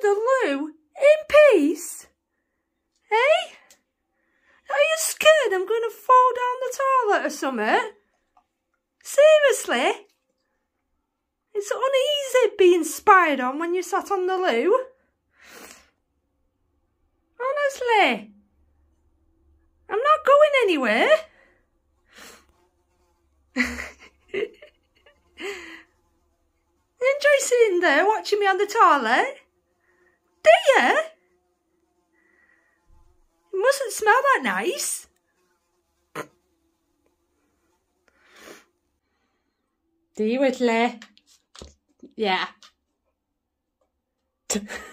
the loo in peace? Eh? Are you scared I'm going to fall down the toilet or something? Seriously? It's uneasy being spied on when you sat on the loo. Honestly. I'm not going anywhere. Enjoy sitting there watching me on the toilet? Do you? It mustn't smell that nice. Do you, Whitley? Yeah.